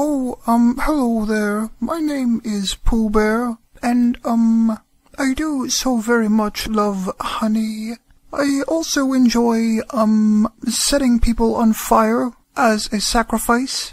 Oh, um, hello there. My name is Pooh Bear, and, um, I do so very much love honey. I also enjoy, um, setting people on fire as a sacrifice.